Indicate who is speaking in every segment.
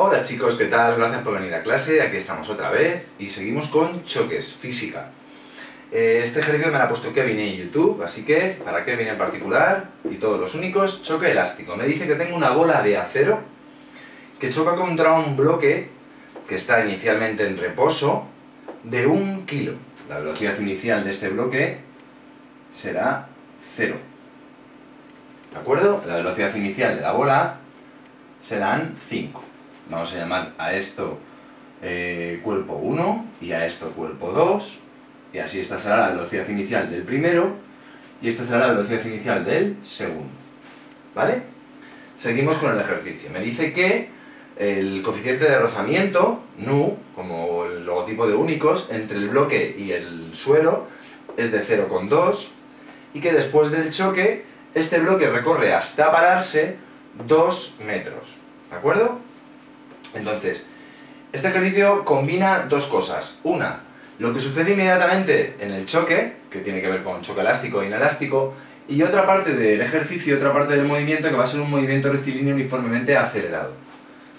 Speaker 1: Hola chicos, ¿qué tal? Gracias por venir a clase, aquí estamos otra vez y seguimos con choques, física. Eh, este ejercicio me lo ha puesto Kevin en YouTube, así que para Kevin en particular y todos los únicos, choque elástico. Me dice que tengo una bola de acero que choca contra un bloque que está inicialmente en reposo de un kilo. La velocidad inicial de este bloque será cero. ¿De acuerdo? La velocidad inicial de la bola serán 5. Vamos a llamar a esto eh, cuerpo 1 y a esto cuerpo 2. Y así esta será la velocidad inicial del primero y esta será la velocidad inicial del segundo. ¿Vale? Seguimos con el ejercicio. Me dice que el coeficiente de rozamiento, nu, como el logotipo de únicos, entre el bloque y el suelo es de 0,2 y que después del choque este bloque recorre hasta pararse 2 metros. ¿De acuerdo? Entonces, este ejercicio combina dos cosas. Una, lo que sucede inmediatamente en el choque, que tiene que ver con choque elástico e inelástico, y otra parte del ejercicio, otra parte del movimiento que va a ser un movimiento rectilíneo uniformemente acelerado.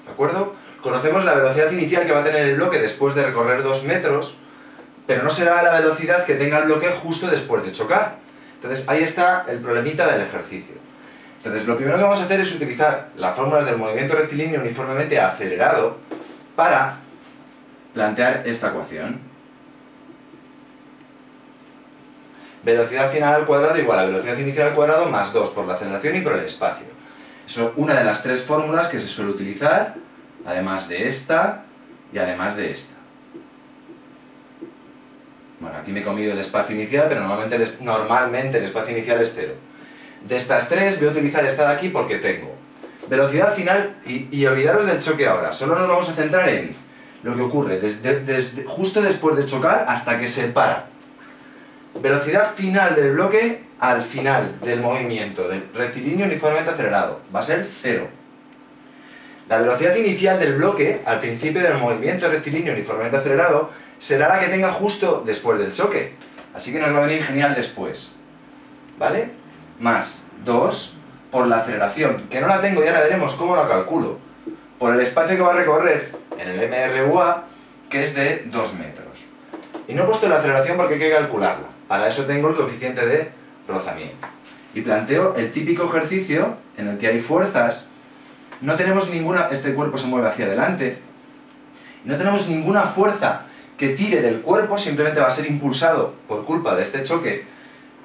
Speaker 1: ¿De acuerdo? Conocemos la velocidad inicial que va a tener el bloque después de recorrer 2 metros, pero no será la velocidad que tenga el bloque justo después de chocar. Entonces ahí está el problemita del ejercicio. Entonces lo primero que vamos a hacer es utilizar las fórmulas del movimiento rectilíneo uniformemente acelerado para plantear esta ecuación. Velocidad final al cuadrado igual a velocidad inicial al cuadrado más 2 por la aceleración y por el espacio. Es una de las tres fórmulas que se suele utilizar, además de esta y además de esta. Bueno, aquí me he comido el espacio inicial, pero normalmente el, normalmente el espacio inicial es cero. De estas tres voy a utilizar esta de aquí porque tengo velocidad final y, olvidaros del choque ahora. Solo nos vamos a centrar en lo que ocurre justo después de chocar hasta que se para. Velocidad final del bloque al final del movimiento, del rectilíneo uniformemente acelerado. Va a ser cero. La velocidad inicial del bloque al principio del movimiento rectilíneo uniformemente acelerado será la que tenga justo después del choque. Así que nos va a venir genial después. ¿Vale? Más 2 por la aceleración, que no la tengo y ahora veremos cómo la calculo, por el espacio que va a recorrer en el MRUA, que es de 2 metros. Y no he puesto la aceleración porque hay que calcularla, para eso tengo el coeficiente de rozamiento. Y planteo el típico ejercicio en el que hay fuerzas, no tenemos ninguna, este cuerpo se mueve hacia adelante, no tenemos ninguna fuerza que tire del cuerpo, simplemente va a ser impulsado por culpa de este choque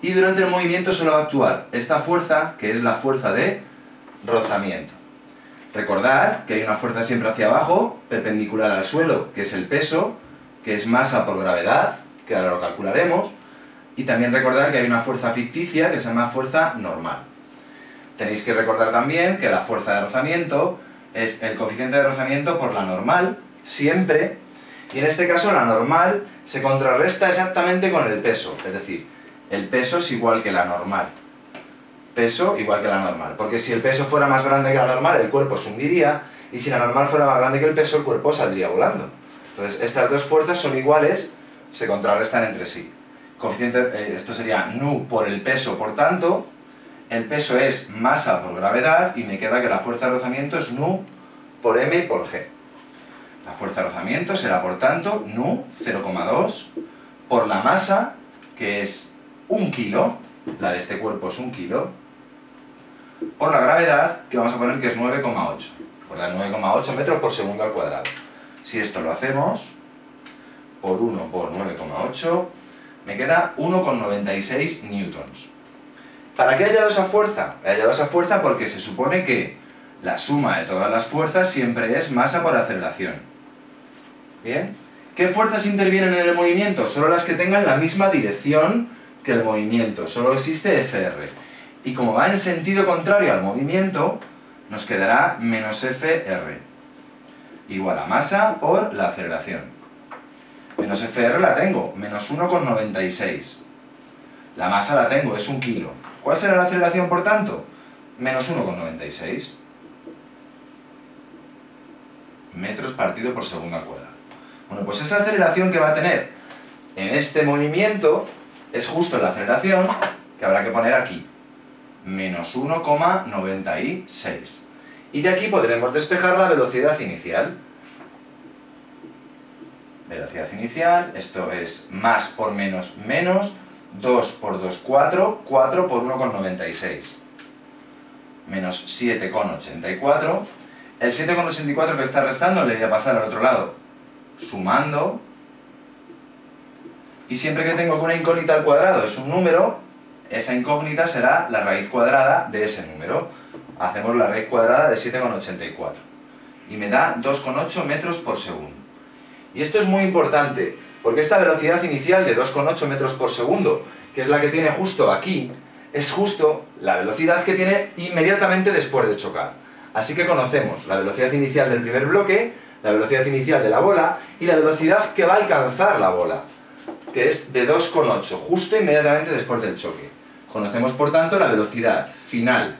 Speaker 1: y durante el movimiento solo va a actuar esta fuerza, que es la fuerza de rozamiento. Recordar que hay una fuerza siempre hacia abajo, perpendicular al suelo, que es el peso, que es masa por gravedad, que ahora lo calcularemos, y también recordar que hay una fuerza ficticia que se llama fuerza normal. Tenéis que recordar también que la fuerza de rozamiento es el coeficiente de rozamiento por la normal, siempre, y en este caso la normal se contrarresta exactamente con el peso, es decir, el peso es igual que la normal. Peso igual que la normal. Porque si el peso fuera más grande que la normal, el cuerpo se hundiría, y si la normal fuera más grande que el peso, el cuerpo saldría volando. Entonces, estas dos fuerzas son iguales, se contrarrestan entre sí. Coeficiente, eh, esto sería nu por el peso, por tanto, el peso es masa por gravedad, y me queda que la fuerza de rozamiento es nu por m por g. La fuerza de rozamiento será, por tanto, nu 0,2 por la masa, que es un kilo, la de este cuerpo es un kilo, por la gravedad, que vamos a poner que es 9,8. Por la 9,8 metros por segundo al cuadrado. Si esto lo hacemos, por 1 por 9,8, me queda 1,96 newtons. ¿Para qué he hallado esa fuerza? He hallado esa fuerza porque se supone que la suma de todas las fuerzas siempre es masa por aceleración. ¿Bien? ¿Qué fuerzas intervienen en el movimiento? Solo las que tengan la misma dirección que el movimiento, solo existe FR. Y como va en sentido contrario al movimiento, nos quedará menos FR, igual a masa por la aceleración. Menos FR la tengo, menos 1,96. La masa la tengo, es un kilo. ¿Cuál será la aceleración, por tanto? Menos 1,96 metros partido por segundo al cuadrado. Bueno, pues esa aceleración que va a tener en este movimiento es justo la aceleración que habrá que poner aquí. Menos 1,96. Y de aquí podremos despejar la velocidad inicial. Velocidad inicial, esto es más por menos menos, 2 por 2, 4, 4 por 1,96. Menos 7,84. El 7,84 que está restando le voy a pasar al otro lado, sumando. Y siempre que tengo una incógnita al cuadrado es un número, esa incógnita será la raíz cuadrada de ese número. Hacemos la raíz cuadrada de 7,84. Y me da 2,8 metros por segundo. Y esto es muy importante, porque esta velocidad inicial de 2,8 metros por segundo, que es la que tiene justo aquí, es justo la velocidad que tiene inmediatamente después de chocar. Así que conocemos la velocidad inicial del primer bloque, la velocidad inicial de la bola y la velocidad que va a alcanzar la bola, que es de 2,8, justo inmediatamente después del choque. Conocemos, por tanto, la velocidad final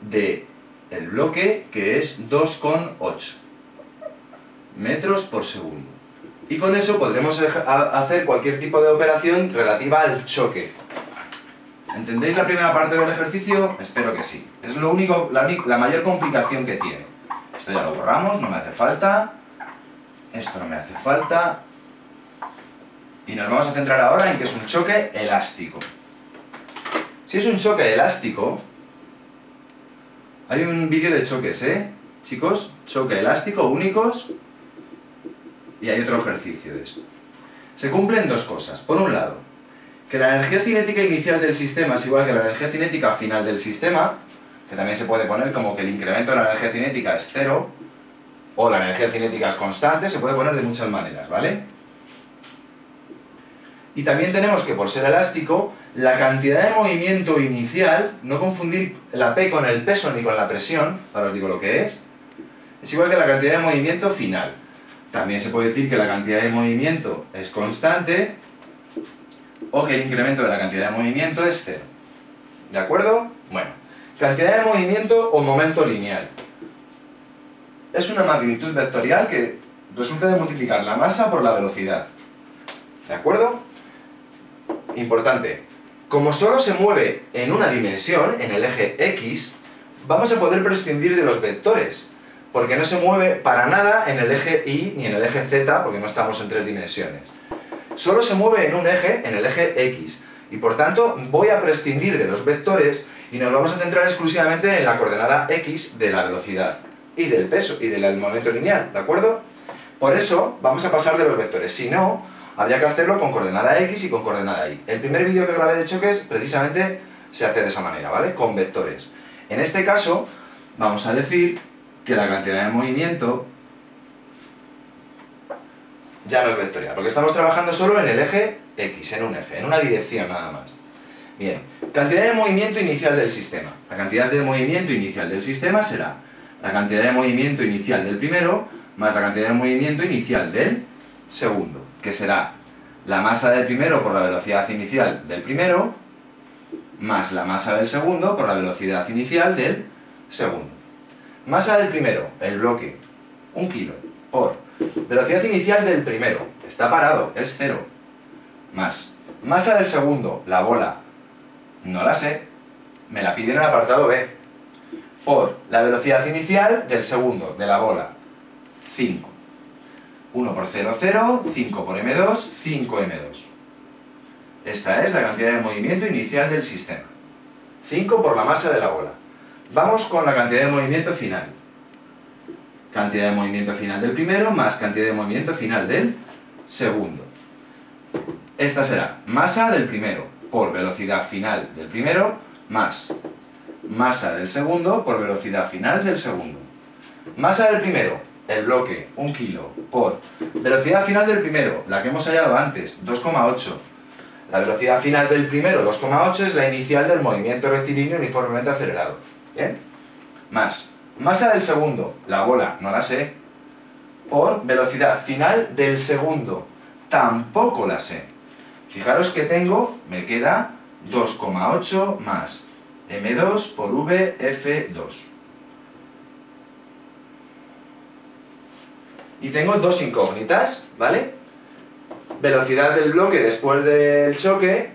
Speaker 1: del el bloque, que es 2,8 metros por segundo. Y con eso podremos hacer cualquier tipo de operación relativa al choque. ¿Entendéis la primera parte del ejercicio? Espero que sí. Es lo único, la, la mayor complicación que tiene. Esto ya lo borramos, no me hace falta. Esto no me hace falta. Y nos vamos a centrar ahora en que es un choque elástico. Si es un choque elástico, hay un vídeo de choques, ¿eh? Chicos, choque elástico únicos, y hay otro ejercicio de esto. Se cumplen dos cosas. Por un lado, que la energía cinética inicial del sistema es igual que la energía cinética final del sistema, que también se puede poner como que el incremento de la energía cinética es cero, o la energía cinética es constante, se puede poner de muchas maneras, ¿vale? Y también tenemos que por ser elástico, la cantidad de movimiento inicial, no confundir la P con el peso ni con la presión, ahora os digo lo que es, es igual que la cantidad de movimiento final. También se puede decir que la cantidad de movimiento es constante o que el incremento de la cantidad de movimiento es cero. ¿De acuerdo? Bueno, cantidad de movimiento o momento lineal. Es una magnitud vectorial que resulta de multiplicar la masa por la velocidad. ¿De acuerdo? Importante. Como solo se mueve en una dimensión, en el eje X, vamos a poder prescindir de los vectores porque no se mueve para nada en el eje Y ni en el eje Z, porque no estamos en tres dimensiones. Solo se mueve en un eje, en el eje X, y por tanto voy a prescindir de los vectores y nos vamos a centrar exclusivamente en la coordenada X de la velocidad y del peso y del movimiento lineal, ¿de acuerdo? Por eso vamos a pasar de los vectores, si no, habría que hacerlo con coordenada X y con coordenada Y. El primer vídeo que grabé de choques precisamente se hace de esa manera, ¿vale? Con vectores. En este caso, vamos a decir que la cantidad de movimiento ya no es vectorial, porque estamos trabajando solo en el eje X, en un eje, en una dirección nada más. Bien, cantidad de movimiento inicial del sistema. La cantidad de movimiento inicial del sistema será la cantidad de movimiento inicial del primero más la cantidad de movimiento inicial del segundo, que será la masa del primero por la velocidad inicial del primero más la masa del segundo por la velocidad inicial del segundo. Masa del primero, el bloque, un kilo, por velocidad inicial del primero, está parado, es cero, más masa del segundo, la bola, no la sé, me la piden en el apartado B, por la velocidad inicial del segundo, de la bola, 5. 1 por 0, 0, 5 por M2, 5 M2. Esta es la cantidad de movimiento inicial del sistema. 5 por la masa de la bola. Vamos con la cantidad de movimiento final. Cantidad de movimiento final del primero más cantidad de movimiento final del segundo. Esta será masa del primero por velocidad final del primero más masa del segundo por velocidad final del segundo. Masa del primero, el bloque, 1 kilo, por velocidad final del primero, la que hemos hallado antes, 2,8. La velocidad final del primero, 2,8, es la inicial del movimiento rectilíneo uniformemente acelerado. ¿Bien? Más. Masa del segundo, la bola, no la sé, por velocidad final del segundo, tampoco la sé. Fijaros que tengo, me queda 2,8 más m2 por vf2. Y tengo dos incógnitas, ¿vale? Velocidad del bloque después del choque,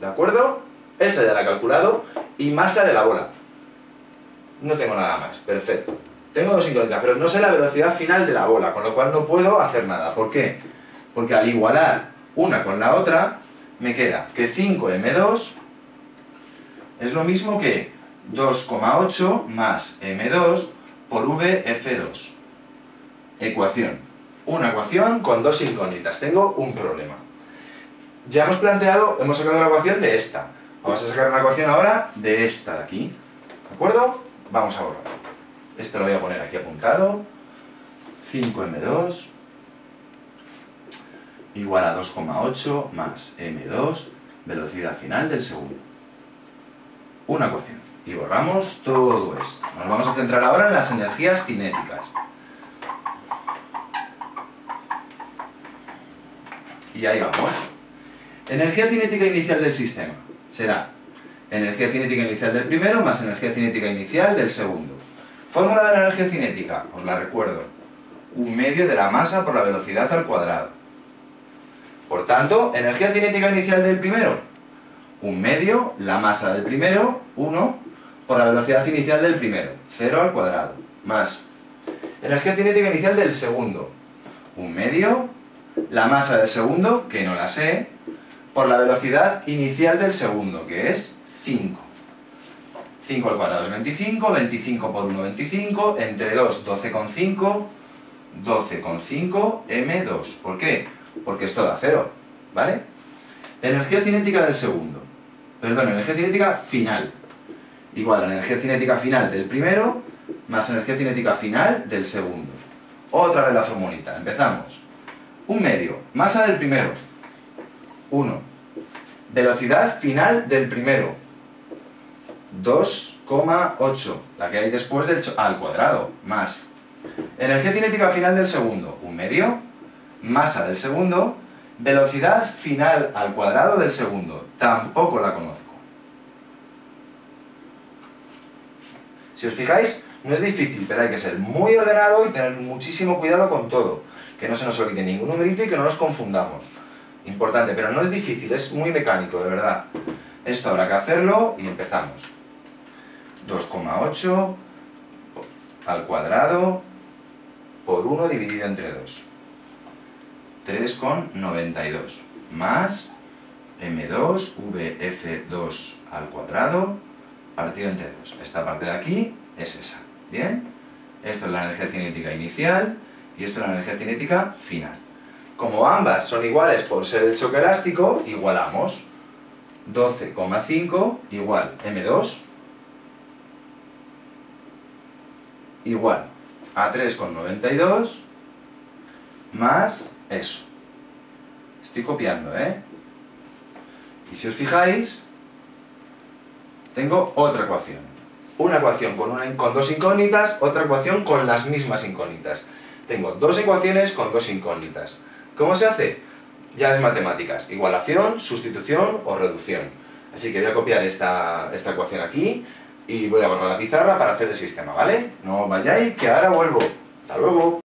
Speaker 1: ¿de acuerdo? Esa ya la he calculado, y masa de la bola. no tengo nada más, perfecto. Tengo dos incógnitas, pero no sé la velocidad final de la bola, con lo cual no puedo hacer nada. ¿Por qué? Porque al igualar una con la otra, me queda que 5m2 es lo mismo que 2,8 más m2 por vf2. Ecuación. Una ecuación con dos incógnitas. Tengo un problema. Ya hemos planteado, hemos sacado la ecuación de esta. Vamos a sacar una ecuación ahora de esta de aquí. ¿De acuerdo? Vamos a borrar. Esto lo voy a poner aquí apuntado. 5m2 igual a 2,8 más m2, velocidad final del segundo. Una ecuación. Y borramos todo esto. Nos vamos a centrar ahora en las energías cinéticas. Y ahí vamos. Energía cinética inicial del sistema será energía cinética inicial del primero más energía cinética inicial del segundo. Fórmula de la energía cinética, os la recuerdo. Un medio de la masa por la velocidad al cuadrado. Por tanto, energía cinética inicial del primero, un medio, la masa del primero, 1, por la velocidad inicial del primero, 0 al cuadrado, más energía cinética inicial del segundo, un medio, la masa del segundo, que no la sé, por la velocidad inicial del segundo, que es 5. 5 al cuadrado es 25, 25 por 1, 25, entre 2, 12,5, 12,5, M2. ¿Por qué? Porque esto da 0, ¿vale? Energía cinética del segundo. Perdón, energía cinética final. Igual a la energía cinética final del primero más energía cinética final del segundo. Otra vez la formulita. Empezamos. Un medio. Masa del primero. 1. Velocidad final del primero. 2,8. La que hay después del al cuadrado. Más. Energía cinética final del segundo. Un medio. Masa del segundo. Velocidad final al cuadrado del segundo. Tampoco la conozco. Si os fijáis, no es difícil, pero hay que ser muy ordenado y tener muchísimo cuidado con todo. Que no se nos olvide ningún numerito y que no nos confundamos. Importante, pero no es difícil, es muy mecánico, de verdad. Esto habrá que hacerlo y empezamos. 2,8 al cuadrado por 1 dividido entre 2. 3,92 más m2 vf2 al cuadrado partido entre 2. Esta parte de aquí es esa. ¿Bien? Esto es la energía cinética inicial y esto es la energía cinética final. Como ambas son iguales por ser el choque elástico, igualamos 12,5 igual m2 igual a 3,92 más eso. Estoy copiando, ¿eh? Y si os fijáis, tengo otra ecuación. Una ecuación con, con dos incógnitas, otra ecuación con las mismas incógnitas. Tengo dos ecuaciones con dos incógnitas. ¿Cómo se hace? Ya es matemáticas. Igualación, sustitución o reducción. Así que voy a copiar esta, esta ecuación aquí y voy a borrar la pizarra para hacer el sistema, ¿vale? No vayáis, que ahora vuelvo. Hasta luego.